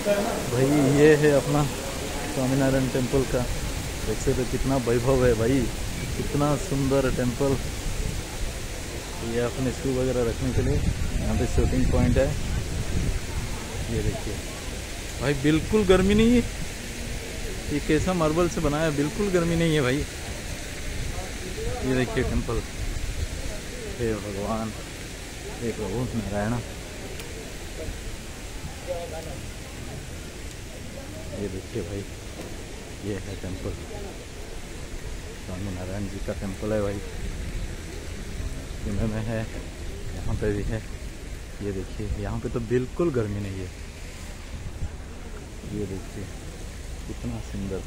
भाई, ये है अपना स्वामीनारायण टेंपल का। देख सकते कितना वैभव है भाई, कितना सुंदर टेंपल ये अपने शू वगैरह रखने के लिए यहाँ पे शूटिंग पॉइंट है। ये देखिए। भाई, बिल्कुल गर्मी नहीं है। ये कैसा मार्बल से बनाया बिल्कुल गर्मी नहीं है भाई। ये देखिए टेंपल हे भगवान, हे प्रभु नारायण। ये देखिए भाई, ये है टेंपल स्वामी नारायण जी का टेंपल है भाई. पुणे में है, यहाँ पे भी है. ये देखिए, यहाँ पे तो बिल्कुल गर्मी नहीं है. ये देखिए, कितना सुंदर.